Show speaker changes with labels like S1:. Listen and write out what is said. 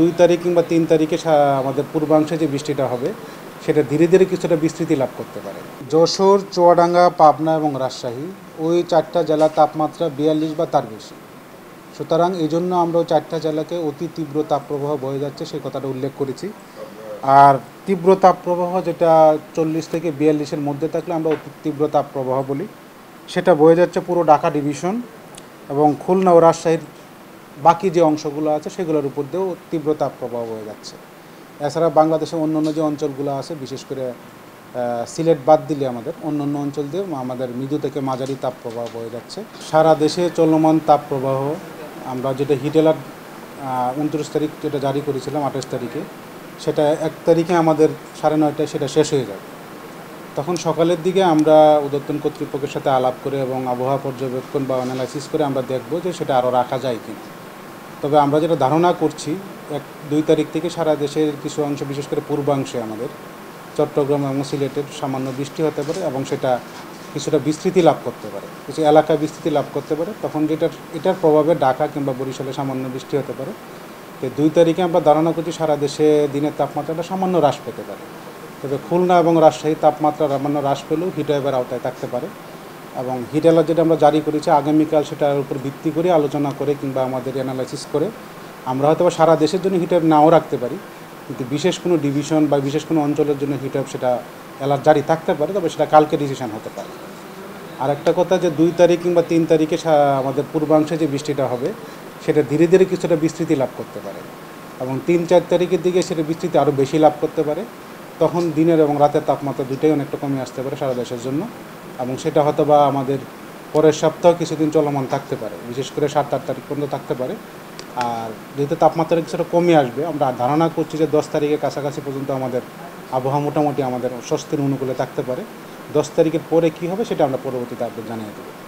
S1: দুই তারিখ কিংবা তিন তারিখে আমাদের পূর্বাংশে যে বৃষ্টিটা হবে, সেটা ধীরে ধীরে কিছুটা বিস্তৃতি লাভ করতে পারে। যশোর, চুয়াডাঙ্গা, পাবনা এবং রাজশাহী, ওই চারটা জেলার তাপমাত্রা বিয়াল্লিশ বা তার বেশি। সুতরাং এই জন্য আমরা ওই চারটা জেলাকে অতি তীব্র তাপপ্রবাহ বয়ে যাচ্ছে সেই কথাটা উল্লেখ করেছি। আর তীব্র তাপপ্রবাহ যেটা চল্লিশ থেকে বিয়াল্লিশের মধ্যে থাকলে আমরা অতি তীব্র তাপপ্রবাহ বলি। সেটা বয়ে যাচ্ছে পুরো ঢাকা ডিভিশন এবং খুলনা ও রাজশাহীর বাকি যে অংশগুলো আছে সেগুলোর উপর দিয়েও তীব্র তাপপ্রবাহ হয়ে যাচ্ছে। এছাড়া বাংলাদেশের অন্য অন্য যে অঞ্চলগুলো আছে, বিশেষ করে সিলেট বাদ দিলে আমাদের অন্য অন্য অঞ্চল দিয়ে আমাদের মৃদু থেকে মাঝারি তাপপ্রবাহ বয়ে যাচ্ছে। সারা দেশে চলমান তাপপ্রবাহ, আমরা যেটা হিট অ্যালার্ট উনত্রিশ তারিখ যেটা জারি করেছিলাম, আঠাশ তারিখে, সেটা এক তারিখে আমাদের সাড়ে নয়টায় সেটা শেষ হয়ে যাবে। তখন সকালের দিকে আমরা উদত্তন কর্তৃপক্ষের সাথে আলাপ করে এবং আবহাওয়া পর্যবেক্ষণ বা অ্যানালাইসিস করে আমরা দেখব যে সেটা আরও রাখা যায় কিনা। তবে আমরা যেটা ধারণা করছি, এক দুই তারিখ থেকে সারা দেশের কিছু অংশ, বিশেষ করে পূর্বাংশে আমাদের, চট্টগ্রাম এবং সিলেটের সামান্য বৃষ্টি হতে পারে এবং সেটা কিছুটা বিস্তৃতি লাভ করতে পারে। কিছু এলাকায় বিস্তৃতি লাভ করতে পারে। তখন যেটার এটার প্রভাবে ঢাকা কিংবা বরিশালে সামান্য বৃষ্টি হতে পারে। তো দুই তারিখে আমরা ধারণা করছি সারা দেশে দিনের তাপমাত্রাটা সামান্য হ্রাস পেতে পারে। তবে খুলনা এবং রাজশাহী তাপমাত্রা সামান্য হ্রাস পেলেও হিটওয়েভের আওতায় থাকতে পারে। এবং হিট অ্যালার্ট যেটা আমরা জারি করেছি, আগামীকাল সেটার উপর ভিত্তি করে আলোচনা করে কিংবা আমাদের অ্যানালাইসিস করে আমরা হয়তো সারা দেশের জন্য হিটওয়েভ নাও রাখতে পারি, কিন্তু বিশেষ কোনো ডিভিশন বা বিশেষ কোনো অঞ্চলের জন্য হিটওয়েভ সেটা অ্যালার্ট জারি থাকতে পারে, তবে সেটা কালকে ডিসিশন হতে পারে। আর একটা কথা যে দুই তারিখ কিংবা তিন তারিখে আমাদের পূর্বাংশে যে বৃষ্টিটা হবে, সেটা ধীরে ধীরে কিছুটা বিস্তৃতি লাভ করতে পারে এবং তিন চার তারিখের দিকে সেটা বিস্তৃতি আরও বেশি লাভ করতে পারে। তখন দিনের এবং রাতের তাপমাত্রা দুটোই অনেকটা কমে আসতে পারে সারা দেশের জন্য। এবং সেটা হয়তো বা আমাদের পরের সপ্তাহ কিছুদিন চলমান থাকতে পারে। বিশেষ করে সাত, আট তারিখ পর্যন্ত থাকতে পারে। আর যেহেতু তাপমাত্রা কিছুটা কমে আসবে, আমরা ধারণা করছি যে দশ তারিখের কাছাকাছি পর্যন্ত আমাদের আবহাওয়া মোটামুটি আমাদের স্বস্তির অনুকূলে থাকতে পারে। দশ তারিখের পরে কি হবে সেটা আমরা পরবর্তীতে আপডেট জানিয়ে দেবো।